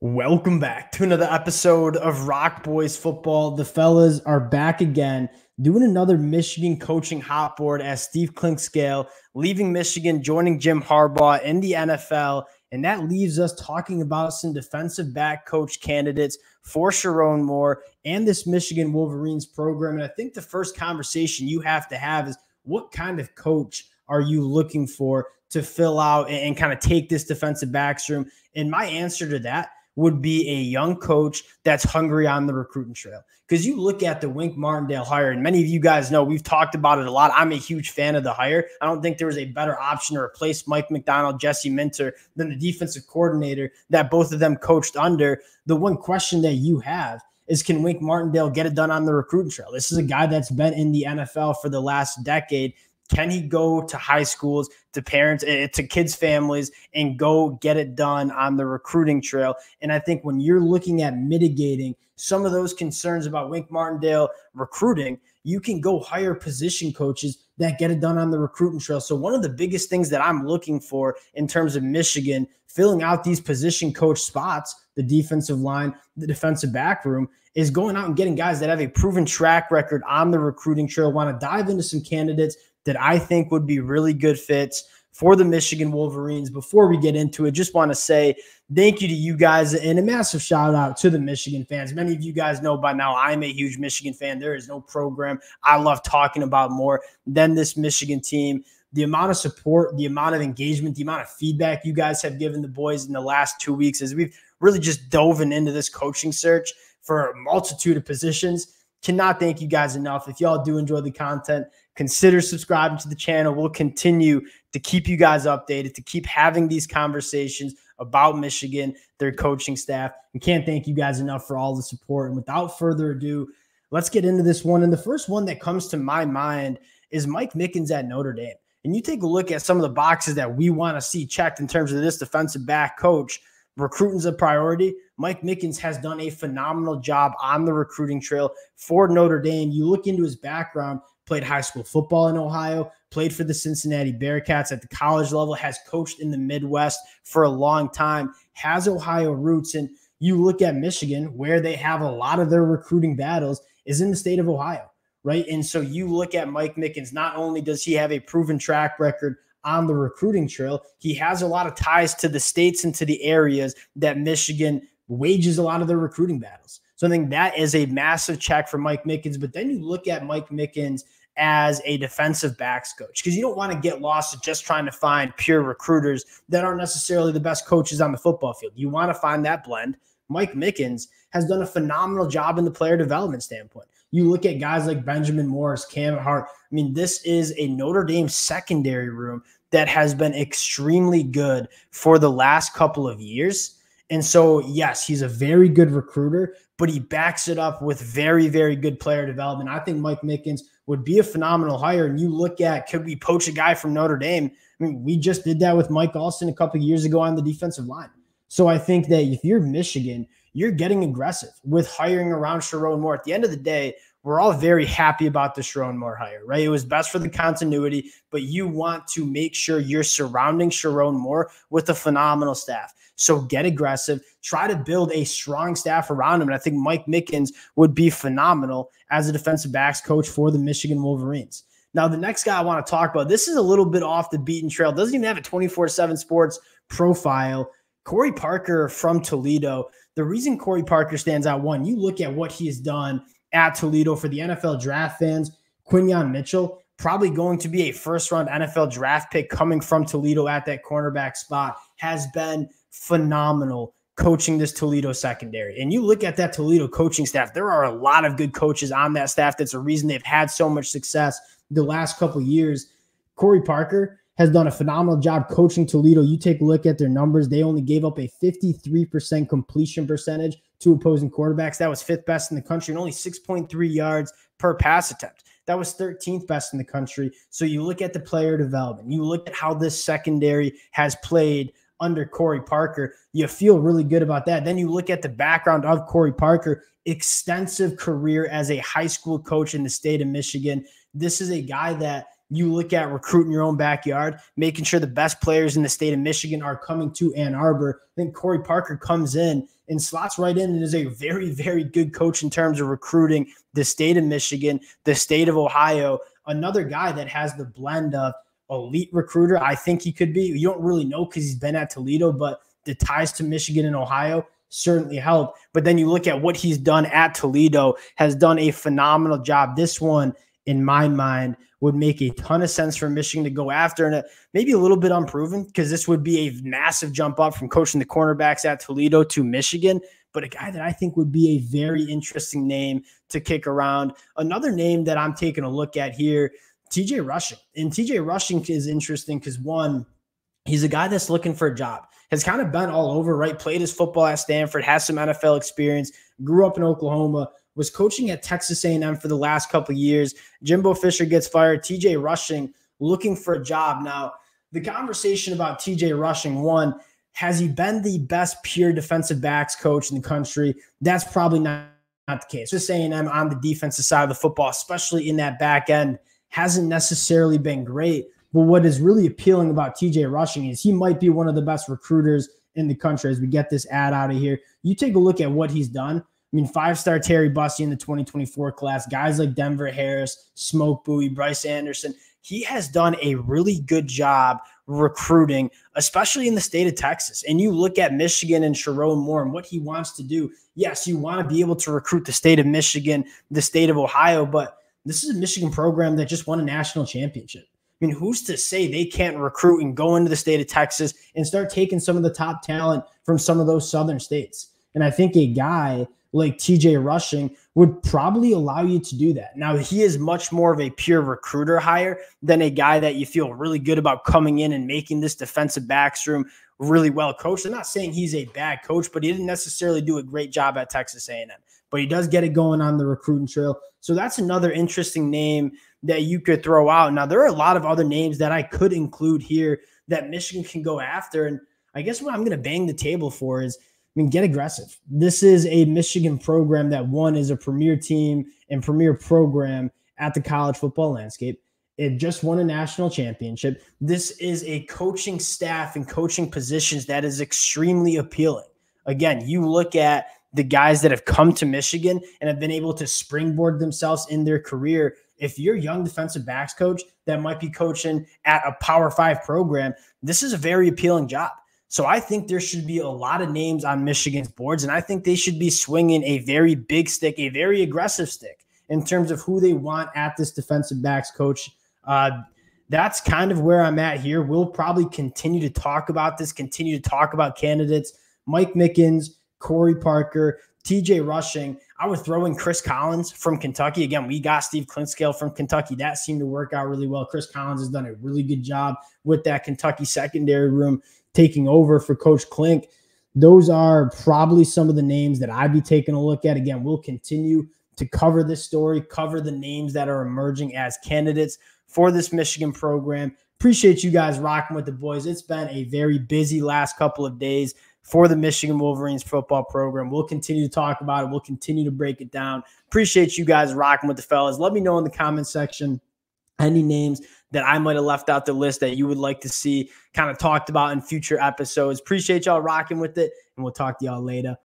Welcome back to another episode of ROC Boys Football. The fellas are back again doing another Michigan coaching hot board as Steve Clinkscale leaving Michigan, joining Jim Harbaugh in the NFL. And that leaves us talking about some defensive back coach candidates for Sherrone Moore and this Michigan Wolverines program. And I think the first conversation you have to have is what kind of coach are you looking for to fill out and, and kind of take this defensive backs room? And my answer to that would be a young coach that's hungry on the recruiting trail. Because you look at the Wink Martindale hire, and many of you guys know we've talked about it a lot. I'm a huge fan of the hire. I don't think there was a better option to replace Mike Macdonald, Jesse Minter than the defensive coordinator that both of them coached under. The one question that you have is can Wink Martindale get it done on the recruiting trail? This is a guy that's been in the NFL for the last decade can he go to high schools, to parents, eh, to kids' families, and go get it done on the recruiting trail? And I think when you're looking at mitigating some of those concerns about Wink Martindale recruiting, you can go hire position coaches that get it done on the recruiting trail. So, one of the biggest things that I'm looking for in terms of Michigan filling out these position coach spots, the defensive line, the defensive back room, is going out and getting guys that have a proven track record on the recruiting trail. Want to dive into some candidates that I think would be really good fits for the Michigan Wolverines. Before we get into it, just want to say thank you to you guys and a massive shout out to the Michigan fans. Many of you guys know by now I'm a huge Michigan fan. There is no program I love talking about more than this Michigan team. The amount of support, the amount of engagement, the amount of feedback you guys have given the boys in the last two weeks as we've really just dove into this coaching search for a multitude of positions. Cannot thank you guys enough. If y'all do enjoy the content, consider subscribing to the channel. We'll continue to keep you guys updated, to keep having these conversations about Michigan, their coaching staff. And can't thank you guys enough for all the support. And without further ado, let's get into this one. And the first one that comes to my mind is Mike Mickens at Notre Dame. And you take a look at some of the boxes that we want to see checked in terms of this defensive back coach. Recruiting's a priority. Mike Mickens has done a phenomenal job on the recruiting trail for Notre Dame. You look into his background, played high school football in Ohio, played for the Cincinnati Bearcats at the college level, has coached in the Midwest for a long time, has Ohio roots. And you look at Michigan, where they have a lot of their recruiting battles, is in the state of Ohio, right? And so you look at Mike Mickens, not only does he have a proven track record on the recruiting trail, he has a lot of ties to the states and to the areas that Michigan wages a lot of their recruiting battles. So I think that is a massive check for Mike Mickens. But then you look at Mike Mickens as a defensive backs coach because you don't want to get lost at just trying to find pure recruiters that aren't necessarily the best coaches on the football field. You want to find that blend. Mike Mickens has done a phenomenal job in the player development standpoint. You look at guys like Benjamin Morrison, Cam Hart. I mean, this is a Notre Dame secondary room that has been extremely good for the last couple of years. And so, yes, he's a very good recruiter, but he backs it up with very, very good player development. I think Mike Mickens would be a phenomenal hire. And you look at could we poach a guy from Notre Dame? I mean, we just did that with Mike Elston a couple years ago on the defensive line. So I think that if you're Michigan, you're getting aggressive with hiring around Sherrone Moore. At the end of the day, we're all very happy about the Sherrone Moore hire, right? It was best for the continuity, but you want to make sure you're surrounding Sherrone Moore with a phenomenal staff. So get aggressive, try to build a strong staff around him. And I think Mike Mickens would be phenomenal as a defensive backs coach for the Michigan Wolverines. Now, the next guy I want to talk about, this is a little bit off the beaten trail, doesn't even have a 24 7 sports profile. Corey Parker from Toledo. The reason Corey Parker stands out, one, you look at what he has done at Toledo for the NFL draft fans. Quinyon Mitchell, probably going to be a first round NFL draft pick coming from Toledo at that cornerback spot, has been phenomenal coaching this Toledo secondary. And you look at that Toledo coaching staff, there are a lot of good coaches on that staff. That's a reason they've had so much success the last couple years. Corey Parker has done a phenomenal job coaching Toledo. You take a look at their numbers, they only gave up a 53% completion percentage to opposing quarterbacks. That was fifth best in the country and only 6.3 yards per pass attempt. That was 13th best in the country. So you look at the player development, you look at how this secondary has played under Corey Parker. You feel really good about that. Then you look at the background of Corey Parker, extensive career as a high school coach in the state of Michigan. This is a guy that you look at recruiting your own backyard, making sure the best players in the state of Michigan are coming to Ann Arbor. Then Corey Parker comes in and slots right in and is a very, very good coach in terms of recruiting the state of Michigan, the state of Ohio. Another guy that has the blend of elite recruiter. I think he could be. You don't really know because he's been at Toledo, but the ties to Michigan and Ohio certainly help. But then you look at what he's done at Toledo, has done a phenomenal job. This one, in my mind, would make a ton of sense for Michigan to go after, and uh, maybe a little bit unproven because this would be a massive jump up from coaching the cornerbacks at Toledo to Michigan. But a guy that I think would be a very interesting name to kick around. Another name that I'm taking a look at here, TJ Rushing. And TJ Rushing is interesting because one, he's a guy that's looking for a job, has kind of been all over, right? Played his football at Stanford, has some NFL experience, grew up in Oklahoma, was coaching at Texas A&M for the last couple years. Jimbo Fisher gets fired. TJ Rushing looking for a job. Now, the conversation about TJ Rushing, one, has he been the best pure defensive backs coach in the country? That's probably not, not the case. Just saying I'm on the defensive side of the football, especially in that back end, hasn't necessarily been great. But what is really appealing about TJ Rushing is he might be one of the best recruiters in the country as we get this ad out of here. You take a look at what he's done. I mean, five star Terry Bussey in the 2024 class, guys like Denver Harris, Smoke Bowie, Bryce Anderson. He has done a really good job recruiting, especially in the state of Texas. And you look at Michigan and Sherrone Moore and what he wants to do. Yes, you want to be able to recruit the state of Michigan, the state of Ohio, but this is a Michigan program that just won a national championship. I mean, who's to say they can't recruit and go into the state of Texas and start taking some of the top talent from some of those southern states? And I think a guy like TJ Rushing would probably allow you to do that. Now, he is much more of a pure recruiter hire than a guy that you feel really good about coming in and making this defensive backs room really well coached. I'm not saying he's a bad coach, but he didn't necessarily do a great job at Texas A&M. But he does get it going on the recruiting trail. So that's another interesting name that you could throw out. Now, there are a lot of other names that I could include here that Michigan can go after. And I guess what I'm going to bang the table for is I mean, get aggressive. This is a Michigan program that one is a premier team and premier program at the college football landscape. It just won a national championship. This is a coaching staff and coaching positions that is extremely appealing. Again, you look at the guys that have come to Michigan and have been able to springboard themselves in their career. If you're a young defensive backs coach that might be coaching at a Power Five program, this is a very appealing job. So I think there should be a lot of names on Michigan's boards, and I think they should be swinging a very big stick, a very aggressive stick in terms of who they want at this defensive backs coach. Uh, that's kind of where I'm at here. We'll probably continue to talk about this, continue to talk about candidates. Mike Mickens, Corey Parker, TJ Rushing. I would throw in Chris Collins from Kentucky. Again, we got Steve Clinkscale from Kentucky. That seemed to work out really well. Chris Collins has done a really good job with that Kentucky secondary room taking over for Coach Clink. Those are probably some of the names that I'd be taking a look at. Again, we'll continue to cover this story, cover the names that are emerging as candidates for this Michigan program. Appreciate you guys rocking with the boys. It's been a very busy last couple of days for the Michigan Wolverines football program. We'll continue to talk about it. We'll continue to break it down. Appreciate you guys rocking with the fellas. Let me know in the comment section any names that I might have left out the list that you would like to see kind of talked about in future episodes. Appreciate y'all rocking with it, and we'll talk to y'all later.